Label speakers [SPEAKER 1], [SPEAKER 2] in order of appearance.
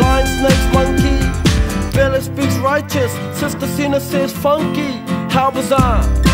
[SPEAKER 1] Lion, snakes, monkey. Village speaks righteous. Sister Cena says funky. How bizarre.